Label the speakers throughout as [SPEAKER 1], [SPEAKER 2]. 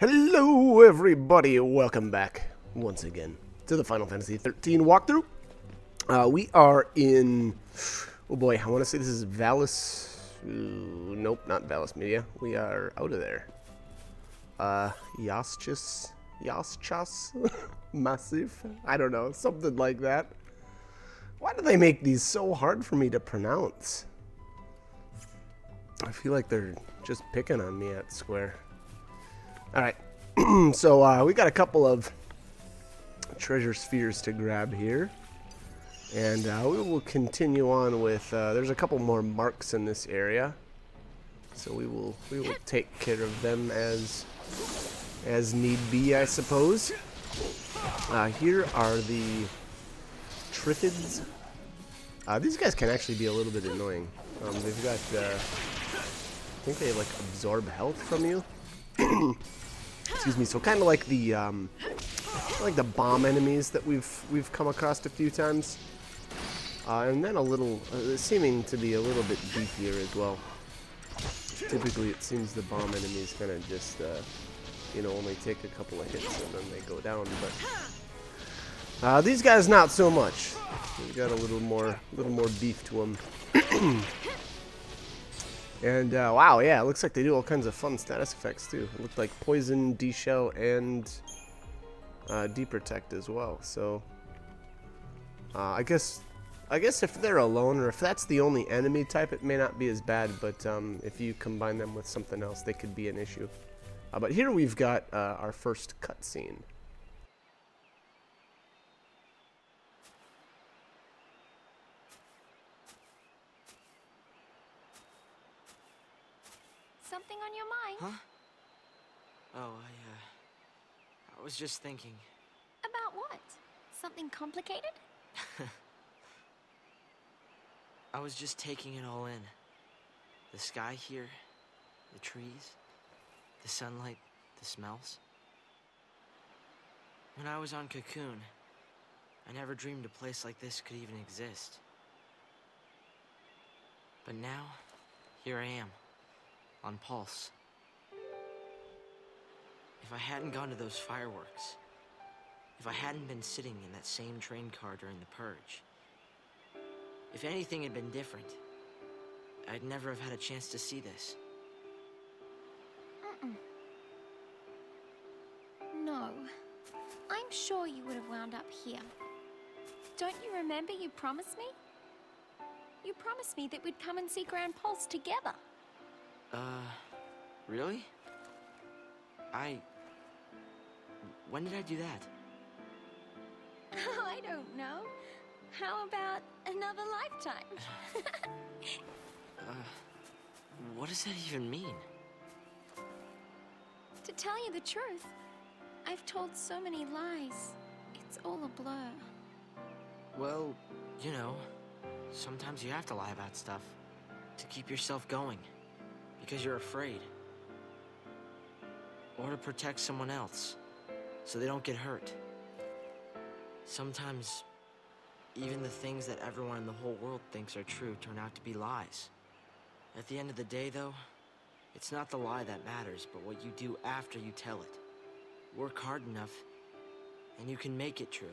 [SPEAKER 1] Hello, everybody. Welcome back once again to the Final Fantasy 13 walkthrough. Uh, we are in. Oh boy, I want to say this is Vallis. uh, nope, not Vallis Media. We are out of there. Uh, Yaschus, Yaschas, Massif. I don't know, something like that. Why do they make these so hard for me to pronounce? I feel like they're just picking on me at Square. Alright, so uh, we got a couple of treasure spheres to grab here. And uh, we will continue on with, uh, there's a couple more marks in this area. So we will we will take care of them as as need be, I suppose. Uh, here are the Triffids. Uh, these guys can actually be a little bit annoying. Um, they've got, uh, I think they like absorb health from you. Excuse me. So kind of like the, um, like the bomb enemies that we've we've come across a few times. Uh, and then a little, uh, seeming to be a little bit beefier as well. Typically, it seems the bomb enemies kind of just, uh, you know, only take a couple of hits and then they go down. But uh, these guys, not so much. They've got a little more, little more beef to them. and uh, wow, yeah, it looks like they do all kinds of fun status effects too. It looked like poison, D-shell, and uh, D-protect as well. So uh, I guess I guess if they're alone or if that's the only enemy type, it may not be as bad. But um, if you combine them with something else, they could be an issue. Uh, but here we've got uh, our first cutscene.
[SPEAKER 2] Something
[SPEAKER 3] Huh? Oh, I, uh, I was just thinking.
[SPEAKER 2] About what? Something complicated?
[SPEAKER 3] I was just taking it all in. The sky here, the trees, the sunlight, the smells. When I was on Cocoon, I never dreamed a place like this could even exist. But now, here I am, on Pulse. If I hadn't gone to those fireworks, if I hadn't been sitting in that same train car during the purge, if anything had been different, I'd never have had a chance to see this.
[SPEAKER 2] Mm-mm. No. I'm sure you would have wound up here. Don't you remember you promised me? You promised me that we'd come and see Grand Pulse together.
[SPEAKER 3] Uh, really? I. When did I do that?
[SPEAKER 2] I don't know. How about another lifetime?
[SPEAKER 3] Uh, what does that even mean?
[SPEAKER 2] to tell you the truth, I've told so many lies. It's all a blur.
[SPEAKER 3] Well, you know, sometimes you have to lie about stuff to keep yourself going because you're afraid. Or to protect someone else so they don't get hurt. Sometimes, even the things that everyone in the whole world thinks are true turn out to be lies. At the end of the day, though, it's not the lie that matters, but what you do after you tell it. Work hard enough, and you can make it true.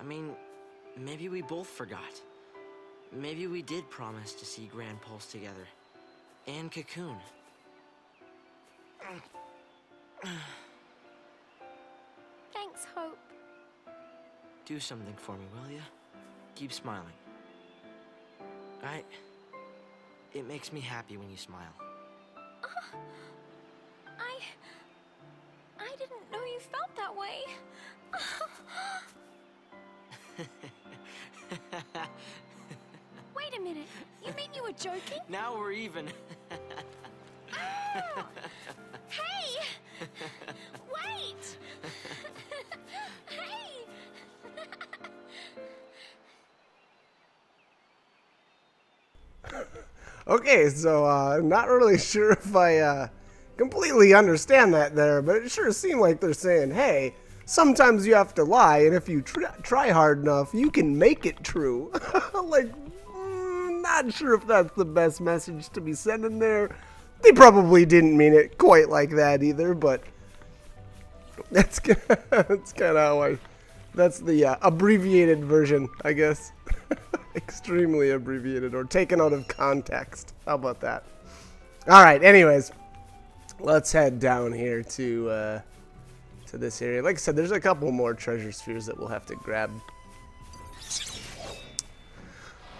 [SPEAKER 3] I mean, maybe we both forgot. Maybe we did promise to see Grand Pulse together. And Cocoon.
[SPEAKER 2] Thanks, Hope.
[SPEAKER 3] Do something for me, will you? Keep smiling. I... It makes me happy when you smile.
[SPEAKER 2] I. I didn't know you felt that way. Wait a minute. You mean you were joking?
[SPEAKER 3] now we're even.
[SPEAKER 2] Ah! Wait! hey!
[SPEAKER 1] Okay, so uh, not really sure if I uh, completely understand that there, but it sure seemed like they're saying, hey, sometimes you have to lie, and if you tr- try hard enough, you can make it true. like, mm, not sure if that's the best message to be sending there, they probably didn't mean it quite like that either, but that's that's kind of how I. That's the uh, abbreviated version, I guess. Extremely abbreviated or taken out of context. How about that? All right. Anyways, let's head down here to uh, to this area. Like I said, there's a couple more treasure spheres that we'll have to grab.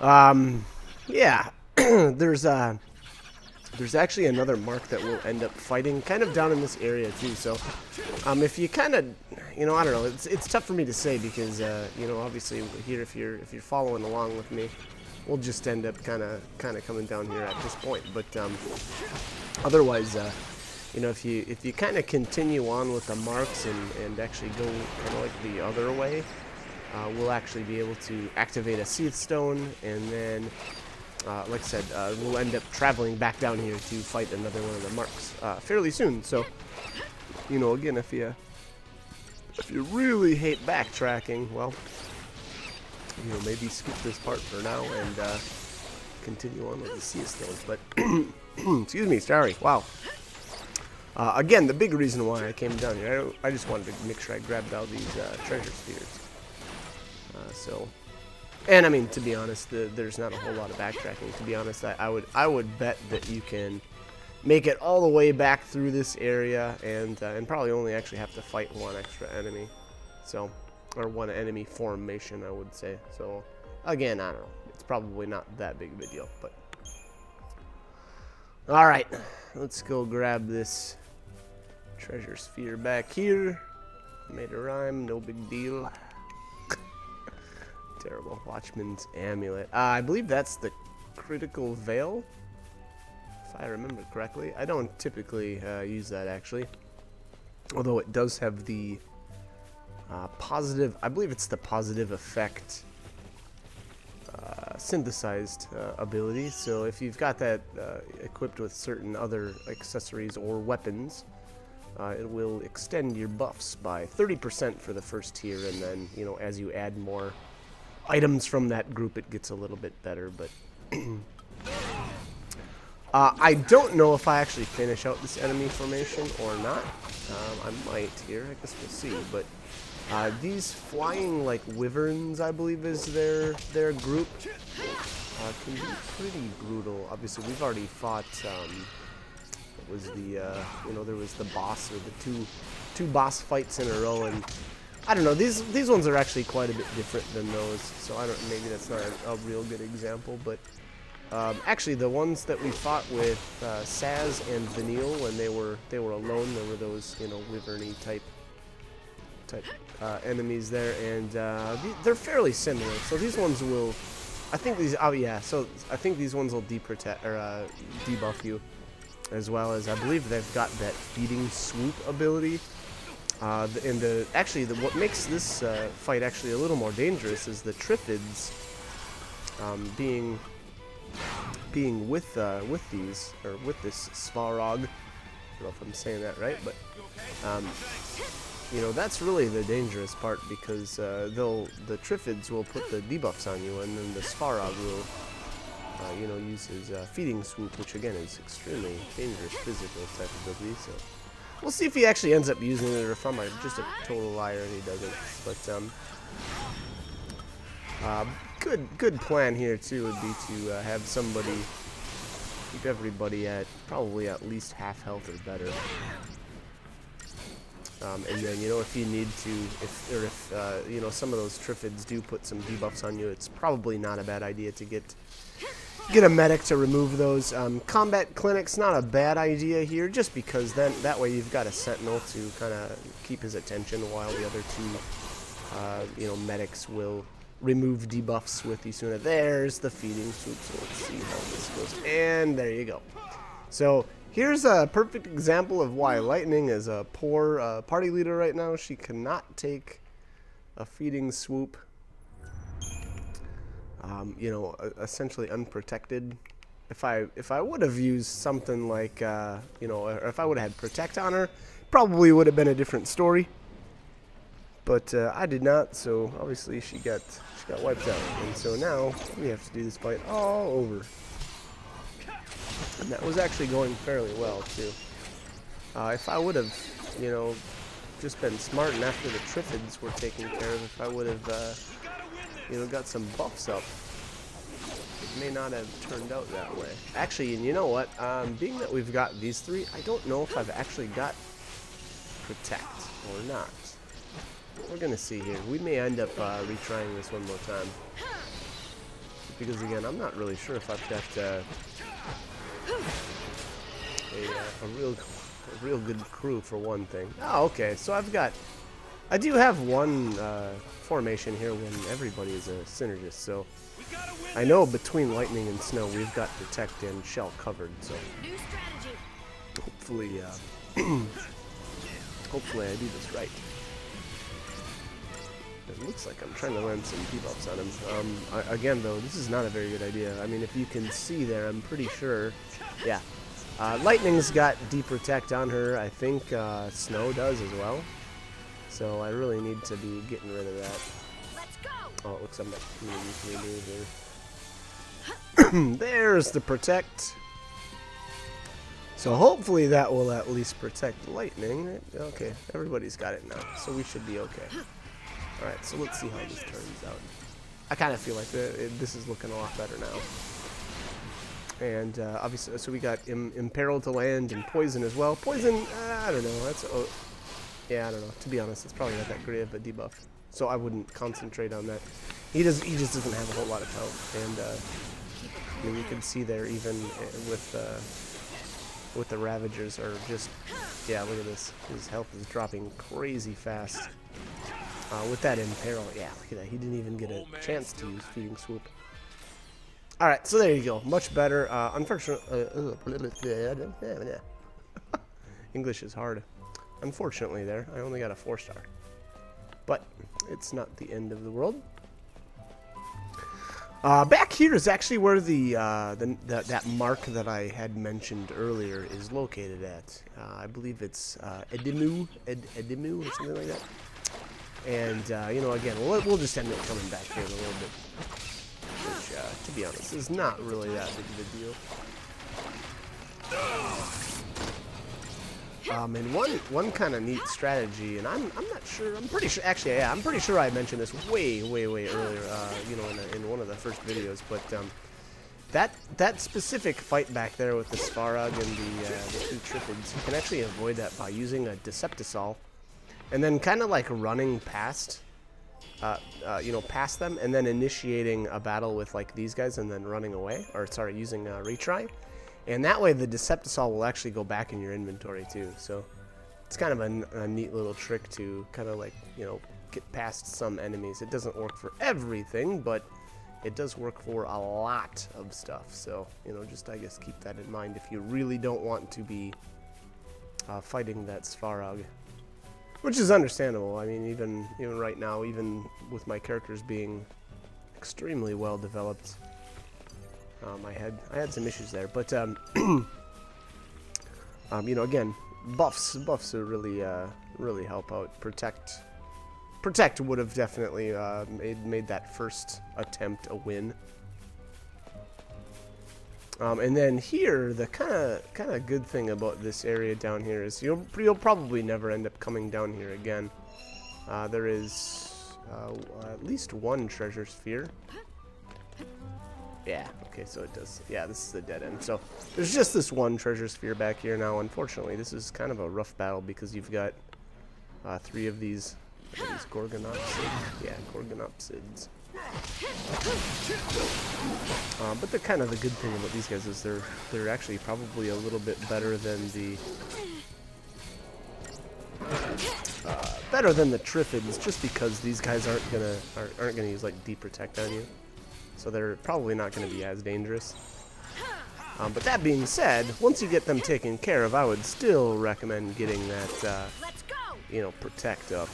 [SPEAKER 1] Um, yeah. there's uh there's actually another mark that we'll end up fighting kind of down in this area too. So um, if you kind of you know I don't know it's, it's tough for me to say because uh, you know obviously here if you're if you're following along with me. We'll just end up kind of kind of coming down here at this point. But um, otherwise uh, you know if you if you kind of continue on with the marks and, and actually go kind of like the other way uh, we'll actually be able to activate a Cieth Stone and then uh, like I said, uh, we'll end up traveling back down here to fight another one of the marks uh, fairly soon. So, you know, again, if you if you really hate backtracking, well, you know, maybe skip this part for now and uh, continue on with the Cieth Stones. But excuse me, sorry. Wow. Uh, again, the big reason why I came down here, I, I, just wanted to make sure I grabbed all these uh, treasure spheres. so. And I mean, to be honest, the, there's not a whole lot of backtracking. To be honest, I, I, would I would bet that you can make it all the way back through this area and uh, and probably only actually have to fight one extra enemy. So, or one enemy formation, I would say. So, again, I don't know. It's probably not that big of a deal, but. All right, let's go grab this treasure sphere back here. Made a rhyme, no big deal terrible. Watchman's Amulet. Uh, I believe that's the Critical Veil, if I remember correctly. I don't typically uh, use that, actually. Although it does have the uh, positive, I believe it's the positive effect uh, synthesized uh, ability. So if you've got that uh, equipped with certain other accessories or weapons, uh, it will extend your buffs by 30% for the first tier, and then, you know, as you add more items from that group, it gets a little bit better, but... uh, I don't know if I actually finish out this enemy formation or not. Um, I might here, I guess we'll see, but... Uh, these flying, like, wyverns, I believe is their, their group, uh, can be pretty brutal. Obviously, we've already fought, um, was the, uh, you know, there was the boss, or the two, two boss fights in a row, and I don't know. These these ones are actually quite a bit different than those, so I don't. Maybe that's not a, a real good example, but um, actually the ones that we fought with uh, Sazh and Vanille when they were they were alone, there were those you know wyverny type type uh, enemies there, and uh, they're fairly similar. So these ones will, I think these. Oh yeah. So I think these ones will deprotect or uh, debuff you, as well as I believe they've got that feeding swoop ability uh, and the actually the, what makes this uh, fight actually a little more dangerous is the Triffids um, being being with uh, with these or with this Svarog. I don't know if I'm saying that right, but um, you know that's really the dangerous part because uh, they'll the Triffids will put the debuffs on you, and then the Svarog will. Uh, you know, use his uh, feeding swoop, which again is extremely dangerous physical type ability. So, We'll see if he actually ends up using it or if I'm just a total liar and he doesn't. But, um, uh, good, good plan here, too, would be to uh, have somebody keep everybody at probably at least half health or better. Um, and then, you know, if you need to, if, or if, uh, you know, some of those Triffids do put some debuffs on you, it's probably not a bad idea to get get a medic to remove those. Um, combat clinic's not a bad idea here, just because then that way you've got a sentinel to kind of keep his attention while the other two, uh, you know, medics will remove debuffs with Esuna. There's the feeding swoop, so let's see how this goes. And there you go. So here's a perfect example of why Lightning is a poor uh, party leader right now. She cannot take a feeding swoop um, you know, essentially unprotected. If I if I would have used something like uh, you know, if I would have had protect on her, probably would have been a different story. But uh, I did not, so obviously she got she got wiped out, and so now we have to do this fight all over. And that was actually going fairly well, too. Uh, if I would have, you know, just been smart and after the Triffids were taken care of, if I would have, uh, you know, got some buffs up, it may not have turned out that way. Actually, and you know what? Um, being that we've got these three, I don't know if I've actually got Protect or not. We're going to see here. We may end up uh, retrying this one more time. Because again, I'm not really sure if I've got uh, a, uh, a real a real good crew for one thing. Oh, okay. So I've got, I do have one uh, formation here when everybody is a synergist. So I know between lightning and snow, we've got protect and shell covered. So hopefully, uh, hopefully I do this right. It looks like I'm trying to land some debuffs on him. Um, I, again, though, this is not a very good idea. I mean, if you can see there, I'm pretty sure. Yeah, uh, Lightning's got deep protect on her. I think uh, Snow does as well. So I really need to be getting rid of that. Oh, it looks like I'm going to use here. There's the protect. So hopefully that will at least protect Lightning. Okay, everybody's got it now, so we should be okay. Alright, so let's see how this turns out. I kind of feel like the, it, this is looking a lot better now. And uh, obviously, so we got Im Imperil to land and Poison as well. Poison, uh, I don't know. That's yeah, I don't know. To be honest, it's probably not that great of a debuff. So I wouldn't concentrate on that. He does. He just doesn't have a whole lot of health, and uh, I mean, you can see there even uh, with uh, with the Ravagers are just yeah. Look at this. His health is dropping crazy fast. Uh, with that Imperil, yeah, look at that. He didn't even get a chance to use Feeding Swoop. Alright, so there you go. Much better. Uh, unfortunately, uh, English is hard. Unfortunately there, I only got a 4 star. But, it's not the end of the world. Uh, back here is actually where the, uh, the, the, that mark that I had mentioned earlier is located at. Uh, I believe it's uh, Edimmu, Ed, Edimmu or something like that. And, uh, you know, again, we'll, we'll just end up coming back here in a little bit which, uh, to be honest, is not really that big of a deal. Um, and one one kind of neat strategy, and I'm I'm not sure. I'm pretty sure. Actually, yeah, I'm pretty sure I mentioned this way way way earlier. Uh, you know, in, in one of the first videos. But um, that that specific fight back there with the Svarog and the uh, the two Triffids, you can actually avoid that by using a Deceptisol, and then kind of like running past uh, uh, you know, past them and then initiating a battle with like these guys and then running away, or sorry, using retry. And that way the Deceptisol will actually go back in your inventory too. So it's kind of a, a neat little trick to kind of like, you know, get past some enemies. It doesn't work for everything, but it does work for a lot of stuff. So, you know, just I guess keep that in mind if you really don't want to be uh, fighting that Svarog. Which is understandable. I mean, even even right now, even with my characters being extremely well developed, um, I had I had some issues there. But um, um, you know, again, buffs buffs are really uh, really help out. Protect protect would have definitely uh, made made that first attempt a win. Um, and then here, the kind of kind of good thing about this area down here is you'll you'll probably never end up coming down here again. Uh, there is uh, at least one treasure sphere. Yeah, okay, so it does. Yeah, this is the dead end. So there's just this one treasure sphere back here now. Unfortunately, this is kind of a rough battle because you've got uh, three of these, these Gorgonopsids. Yeah, Gorgonopsids. Uh, but the kind of the good thing about these guys is they're they're actually probably a little bit better than the uh, better than the Triffids, just because these guys aren't gonna aren't, aren't gonna use like deep protect on you, so they're probably not gonna be as dangerous. Um, but that being said, once you get them taken care of, I would still recommend getting that uh, you know protect up.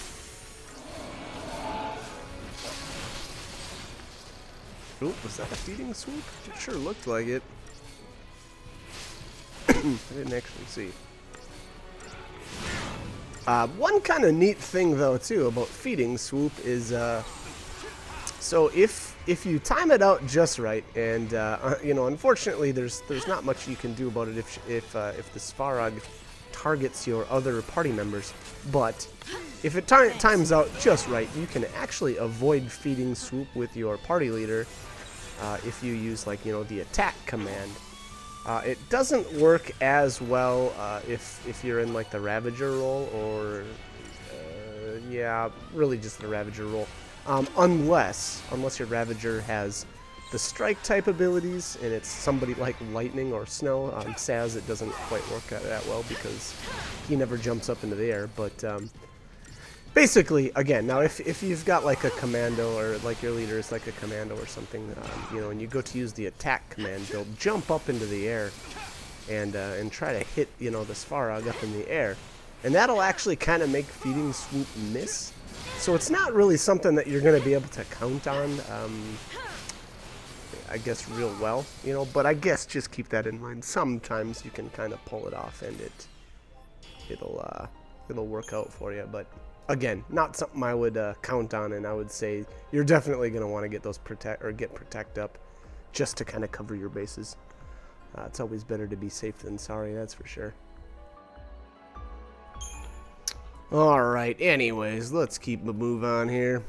[SPEAKER 1] Oh, was that a feeding swoop? It sure looked like it. I didn't actually see. Uh, one kind of neat thing, though, too, about feeding swoop is, uh, So if if you time it out just right, and uh, uh, you know, unfortunately, there's there's not much you can do about it if if uh, if the Svarog targets your other party members. But if it times out just right, you can actually avoid feeding swoop with your party leader uh, if you use like you know the attack command. Uh, it doesn't work as well uh, if if you're in like the Ravager role or uh, yeah, really just the Ravager role, um, unless unless your Ravager has the strike type abilities and it's somebody like lightning or snow. Um, Sazh it doesn't quite work that well because he never jumps up into the air, but um, basically, again, now if, if you've got like a commando or like your leader is like a commando or something, um, you know, and you go to use the attack command, they'll jump up into the air and uh, and try to hit you know the Svarog up in the air, and that'll actually kind of make feeding swoop miss. So it's not really something that you're going to be able to count on. Um, I guess real well, you know, but I guess just keep that in mind. Sometimes you can kind of pull it off and it it'll uh, it'll work out for you, but again, not something I would uh, count on, and I would say you're definitely going to want to get those protect or get protect up just to kind of cover your bases. Uh, it's always better to be safe than sorry, that's for sure. Alright, anyways, let's keep the move on here.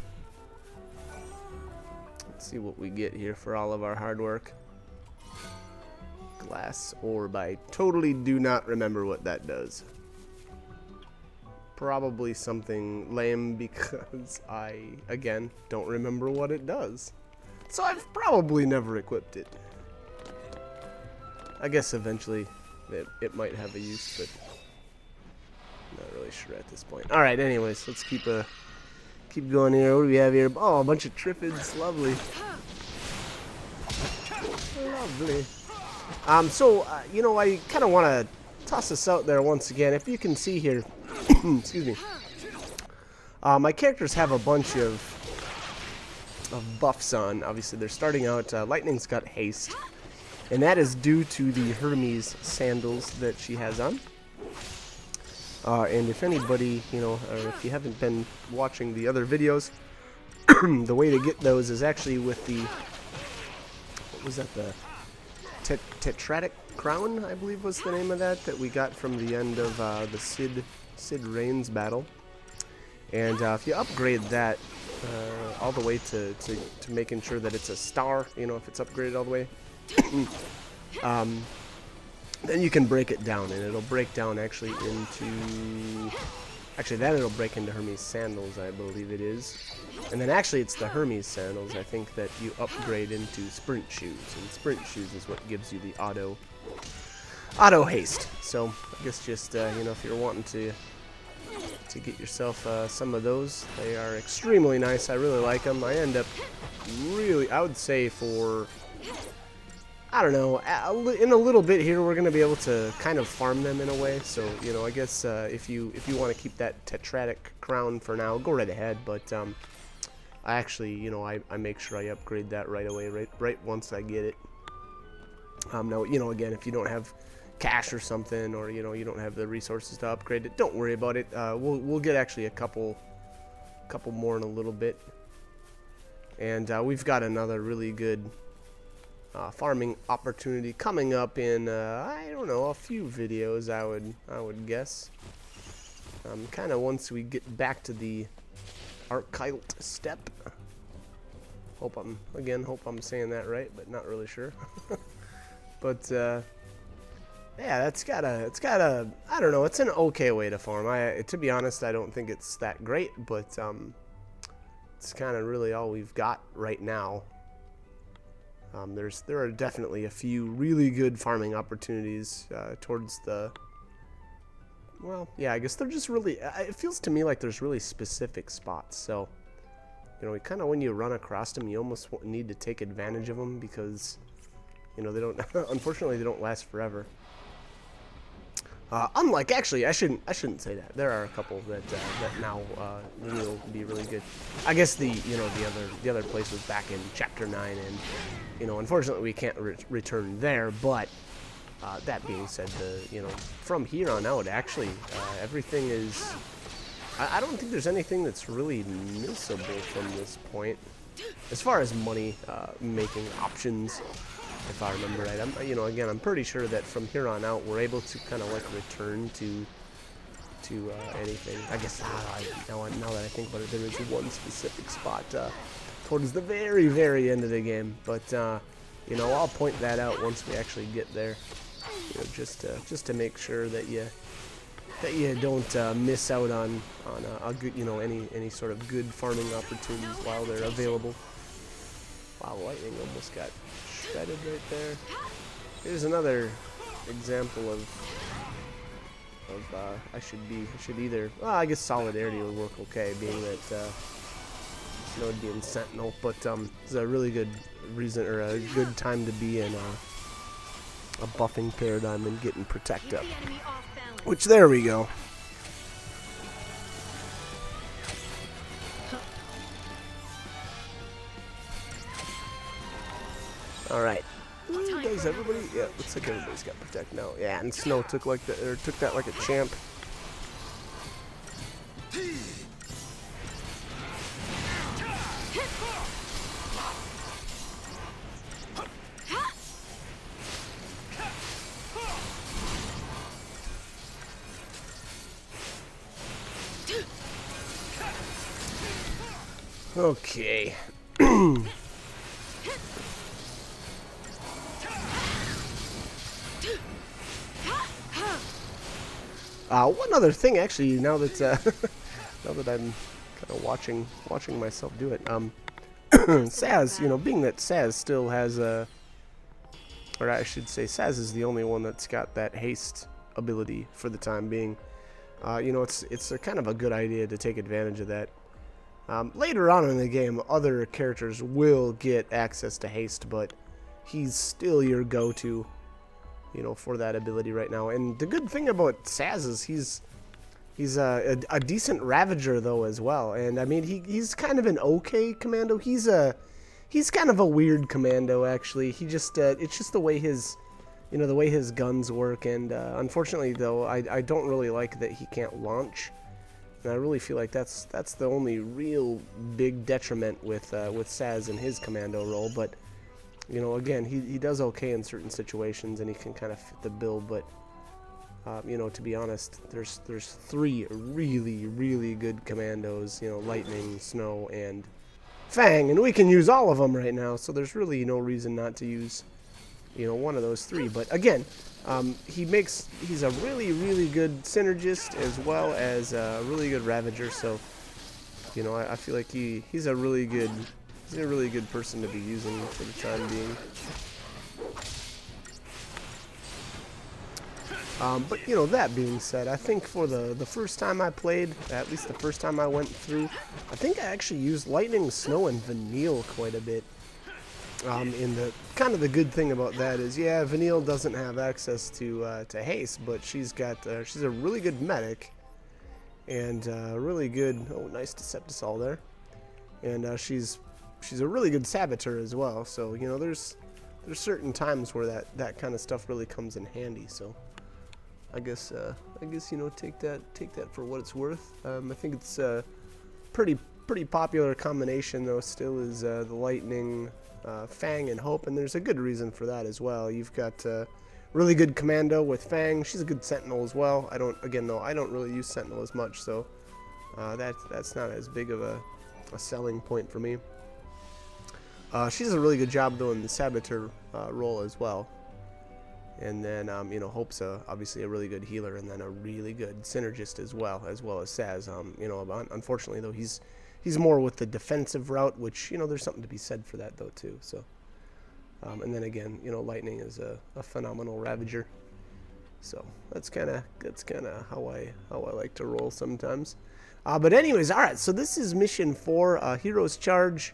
[SPEAKER 1] Let's see what we get here for all of our hard work. Glass orb. I totally do not remember what that does probably something lame because I, again, don't remember what it does. So I've probably never equipped it. I guess eventually it, it might have a use, but not really sure at this point. Alright, anyways, let's keep a uh, keep going here. What do we have here? Oh, a bunch of Triffids. Lovely. Lovely. Um, so, uh, you know, I kind of want to toss this out there once again. If you can see here, excuse me, uh, my characters have a bunch of, of buffs on. Obviously, they're starting out, uh, Lightning's got haste, and that is due to the Hermes sandals that she has on. Uh, and if anybody, you know, or if you haven't been watching the other videos, the way to get those is actually with the, what was that, the tet Tetradic Crown, I believe was the name of that, that we got from the end of uh, the Sid, Cid Raines battle. And uh, if you upgrade that uh, all the way to, to, to, making sure that it's a star, you know, if it's upgraded all the way, um, then you can break it down, and it'll break down actually into Actually, then it'll break into Hermes sandals, I believe it is. And then actually it's the Hermes sandals, I think, that you upgrade into sprint shoes. And sprint shoes is what gives you the auto auto haste. So I guess just, uh, you know, if you're wanting to to get yourself uh, some of those, they are extremely nice. I really like them. I end up really, I would say for I don't know, in a little bit here we're going to be able to kind of farm them in a way. So, you know, I guess uh, if you if you want to keep that tetradic crown for now, go right ahead. But um, I actually, you know, I, I make sure I upgrade that right away, right right once I get it. Um, now, you know, again, if you don't have cash or something, or you know, you don't have the resources to upgrade it, don't worry about it. Uh, we'll we'll get actually a couple couple more in a little bit, and uh, we've got another really good uh, farming opportunity coming up in uh, I don't know a few videos I would I would guess. Um, kind of once we get back to the Archylte Steppe. Hope I'm again hope I'm saying that right but not really sure. But uh, yeah that's got a it's got a I don't know it's an okay way to farm. I to be honest I don't think it's that great but um, it's kind of really all we've got right now um, there's there are definitely a few really good farming opportunities uh, towards the. Well, yeah, I guess they're just really. It feels to me like there's really specific spots. So, you know, we kind of when you run across them, you almost need to take advantage of them because, you know, they don't. unfortunately, they don't last forever. Uh, unlike, actually, I shouldn't I shouldn't say that. There are a couple that uh, that now uh, will be really good. I guess the you know the other the other place was back in Chapter Nine, and you know unfortunately we can't re return there. But uh, that being said, the you know from here on out, actually uh, everything is. I, I, don't think there's anything that's really missable from this point. as far as money uh, making options, if I remember right, I'm you know again I'm pretty sure that from here on out we're able to kind of like return to to uh, anything. I guess ah, I, now, now that I think about it, there is one specific spot uh, towards the very very end of the game, but uh, you know I'll point that out once we actually get there. You know, just to, just to make sure that you that you don't uh, miss out on on a, good you know any any sort of good farming opportunities while they're available. Wow, lightning almost got shredded right there. Here's another example of of uh, I should be I should either well I guess solidarity would work okay being that uh, Snow would be Sentinel, but um, it's a really good reason or a good time to be in a, a buffing paradigm and getting protect up. Which, there we go. Alright. Does everybody? Yeah, looks like everybody's got protect now. Yeah, and Snow took like the, or took that like a champ. Uh, one other thing, actually, now that uh, now that I'm kind of watching watching myself do it, um, Sazh, you know, being that Sazh still has a, or I should say, Sazh is the only one that's got that haste ability for the time being. Uh, you know, it's it's a kind of a good idea to take advantage of that. Um, later on in the game, other characters will get access to haste, but he's still your go-to, you know, for that ability right now. And the good thing about Sazh is he's he's a, a, a decent Ravager though as well. And I mean, he he's kind of an okay commando. He's a he's kind of a weird commando actually. He just uh, it's just the way his you know the way his guns work. And uh, unfortunately though, I I don't really like that he can't launch. And I really feel like that's that's the only real big detriment with uh, with Sazh and his commando role. But you know, again, he, he does okay in certain situations, and he can kind of fit the bill. But uh, you know, to be honest, there's there's three really really good commandos. You know, Lightning, Snow, and Fang, and we can use all of them right now. So there's really no reason not to use you know one of those three. But again, um, he makes he's a really really good synergist as well as a really good Ravager. So you know I, I feel like he he's a really good he's a really good person to be using for the time being. Um, but you know that being said, I think for the the first time I played, at least the first time I went through, I think I actually used Lightning, Snow, and Vanille quite a bit. Um, and the kind of the good thing about that is, yeah, Vanille doesn't have access to uh, to haste, but she's got uh, she's a really good medic, and uh, really good. Oh, nice Deceptisol there, and uh, she's she's a really good saboteur as well. So you know, there's there's certain times where that that kind of stuff really comes in handy. So I guess uh, I guess you know take that take that for what it's worth. Um, I think it's a pretty pretty popular combination though. Still is uh, the lightning uh, Fang and Hope, and there's a good reason for that as well. You've got uh, really good Commando with Fang. She's a good Sentinel as well. I don't, again, though, I don't really use Sentinel as much, so uh, that that's not as big of a, a selling point for me. Uh, she does a really good job in the Saboteur uh, role as well. And then, um, you know, Hope's a, obviously a really good healer, and then a really good synergist as well, as well as Sazh. Um, you know, unfortunately though, he's he's more with the defensive route, which you know there's something to be said for that though too. So, um, and then again, you know, Lightning is a, a phenomenal Ravager. So that's kind of that's kind of how I how I like to roll sometimes. Uh, but anyways, all right. So this is mission four, uh, Heroes Charge,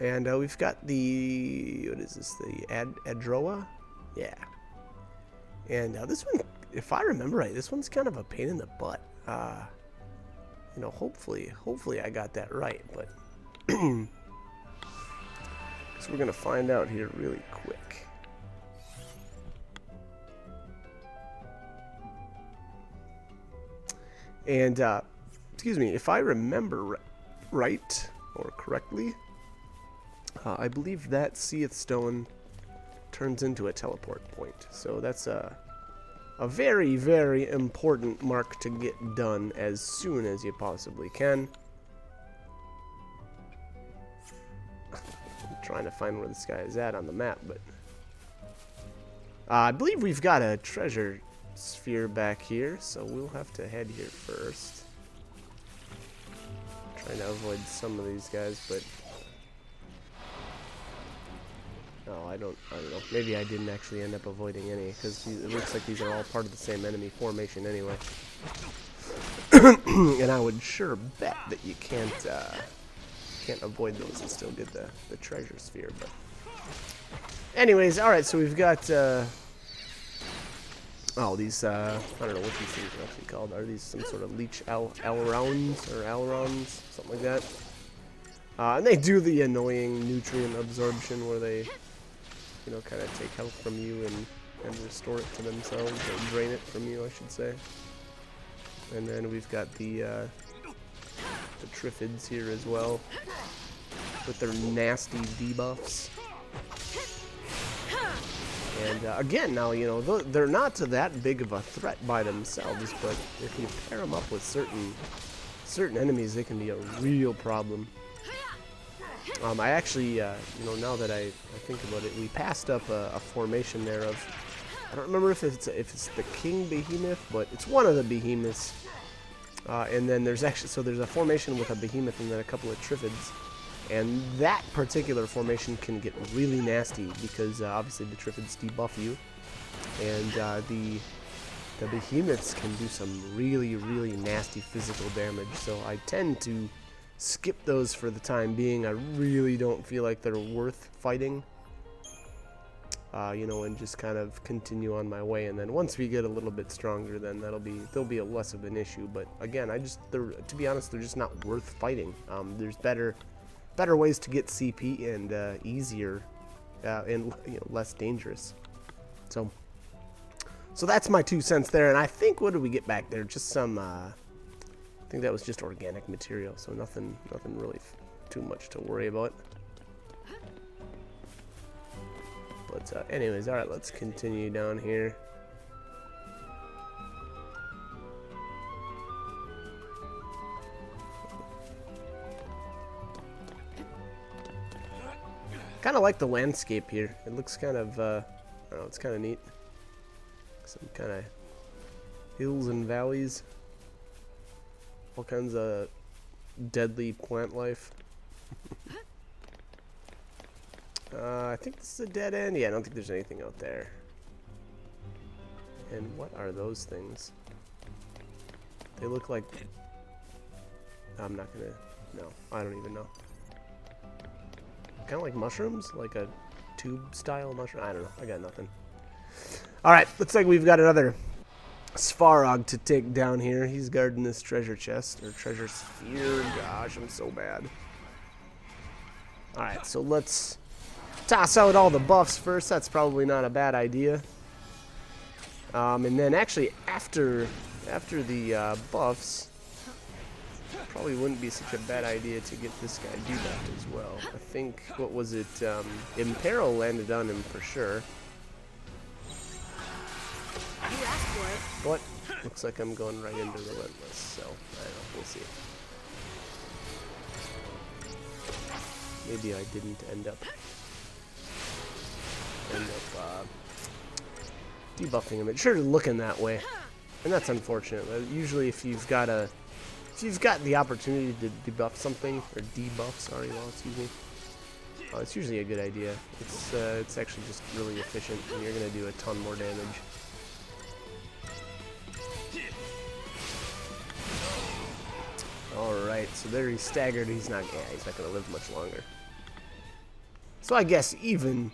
[SPEAKER 1] and uh, we've got the what is this? The Ad Adroa, yeah. And uh, this one, if I remember right, this one's kind of a pain in the butt. Uh, you know, hopefully, hopefully I got that right, but so we're gonna find out here really quick. And uh, excuse me, if I remember right or correctly, Uh, I believe that Cieth Stone turns into a teleport point. So that's a, a very, very important mark to get done as soon as you possibly can. I'm trying to find where this guy is at on the map, but... Uh, I believe we've got a treasure sphere back here, so we'll have to head here first. Trying to avoid some of these guys, but Oh, I don't, I don't know. Maybe I didn't actually end up avoiding any, because it looks like these are all part of the same enemy formation anyway. and I would sure bet that you can't, uh, can't avoid those and still get the, the treasure sphere, but... Anyways, alright, so we've got, uh... Oh, these, uh, I don't know what these things are actually called. Are these some sort of leech al ailerons, or ailerons, something like that? Uh, and they do the annoying nutrient absorption where they you know, kind of take health from you and, and restore it to themselves, or drain it from you, I should say. And then we've got the, uh, the Triffids here as well, with their nasty debuffs. And uh, again, now, you know, they're not that big of a threat by themselves, but if you pair them up with certain certain enemies, they can be a real problem. Um, I actually, uh, you know, now that I, I think about it, we passed up a, a, formation there of, I don't remember if it's if it's the King Behemoth, but it's one of the Behemoths. Uh, and then there's actually, so there's a formation with a Behemoth and then a couple of Triffids. And that particular formation can get really nasty because uh, obviously the Triffids debuff you. And uh, the the Behemoths can do some really, really nasty physical damage. So I tend to skip those for the time being. I really don't feel like they're worth fighting. Uh, you know, and just kind of continue on my way. And then once we get a little bit stronger, then that'll be there'll be a less of an issue. But again, I just they're to be honest, they're just not worth fighting. Um, there's better better ways to get CP and uh, easier uh, and you know less dangerous. So so that's my two cents there. And I think what did we get back there? Just some uh, I think that was just organic material, so nothing, nothing really too much to worry about. But uh, anyways, alright, let's continue down here. Kind of like the landscape here. It looks kind of, uh, I don't know, it's kind of neat. Some kind of hills and valleys all kinds of deadly plant life. uh, I think this is a dead end. Yeah, I don't think there's anything out there. And what are those things? They look like... I'm not gonna... No, I don't even know. Kind of like mushrooms? Like a tube-style mushroom? I don't know. I got nothing. Alright, looks like we've got another Svarog to take down here. He's guarding this treasure chest, or treasure sphere. Gosh, I'm so bad. Alright, so let's toss out all the buffs first. That's probably not a bad idea. Um, and then actually after after the uh, buffs, probably wouldn't be such a bad idea to get this guy debuffed as well. I think, what was it, um, Imperil landed on him for sure. But looks like I'm going right into Relentless, so I don't we'll see. Maybe I didn't end up end up uh, debuffing him. It sure is looking that way, and that's unfortunate. Usually, if you've got a if you've got the opportunity to debuff something or debuff, sorry, well, excuse me. Uh, it's usually a good idea. It's uh, it's actually just really efficient, and you're gonna do a ton more damage. Alright, so there he's staggered. He's not, yeah, he's not to live much longer. So I guess even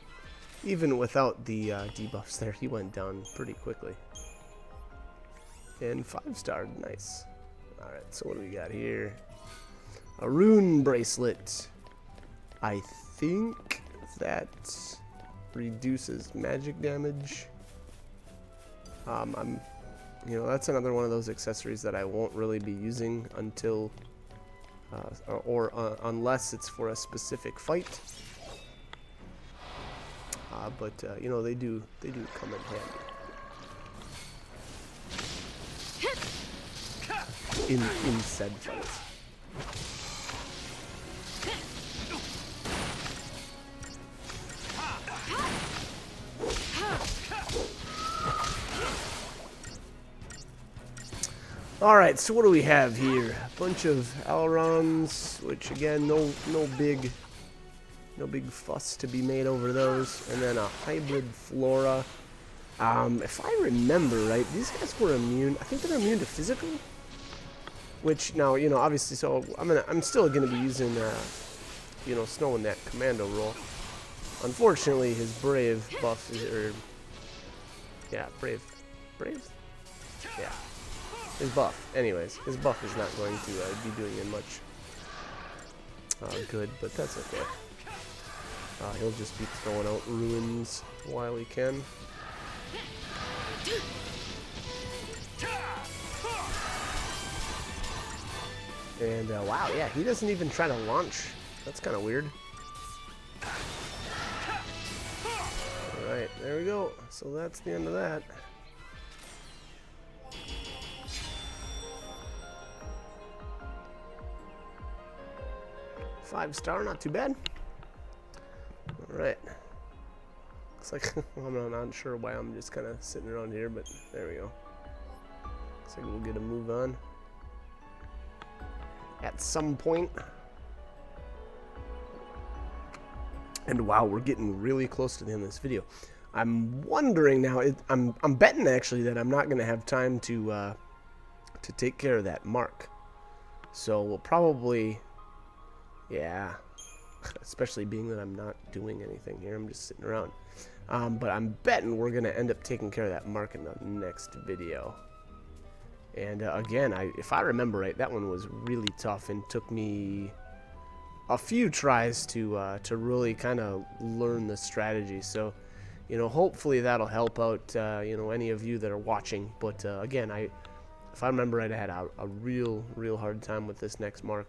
[SPEAKER 1] even without the uh, debuffs there, he went down pretty quickly. And five star, nice. Alright, so what do we got here? A rune bracelet. I think that reduces magic damage. Um, I'm you know, that's another one of those accessories that I won't really be using until, uh, or uh, unless it's for a specific fight. Uh, but uh, you know, they do they do come in handy. In in said fights. Alright, so what do we have here? A bunch of Alraunes, which again, no no big no big fuss to be made over those. And then a hybrid Flora. Um, if I remember right, these guys were immune. I think they're immune to physical. Which now, you know, obviously, so I'm gonna, I'm still gonna be using, uh, you know, Snow in that commando role. Unfortunately, his brave buff is, or yeah, brave, brave, yeah, his buff. Anyways, his buff is not going to uh, be doing him much uh, good, but that's okay. Uh, he'll just be throwing out ruins while he can. And uh, wow, yeah, he doesn't even try to launch. That's kind of weird. Alright, there we go. So that's the end of that. Five star, not too bad. Alright. Looks like I'm not sure why I'm just kind of sitting around here, but there we go. Looks like we'll get a move on. At some point. And wow, we're getting really close to the end of this video. I'm wondering now, it, I'm, I'm betting actually that I'm not going to have time to, uh, to take care of that mark. So we'll probably, yeah, especially being that I'm not doing anything here. I'm just sitting around. Um, but I'm betting we're going to end up taking care of that mark in the next video. And uh, again, I, if I remember right, that one was really tough and took me a few tries to uh, to really kind of learn the strategy. So, you know, hopefully that'll help out, uh, you know, any of you that are watching. But uh, again, I, if I remember right, I had a, a real, real hard time with this next mark.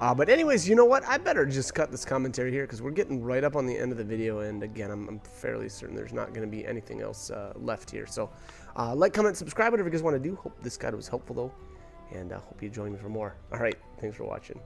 [SPEAKER 1] Uh, but anyways, you know what? I better just cut this commentary here because we're getting right up on the end of the video. And again, I'm, I'm fairly certain there's not going to be anything else uh, left here. So uh, like, comment, subscribe, whatever you guys want to do. Hope this guide was helpful, though. And I uh, hope you join me for more. All right. Thanks for watching.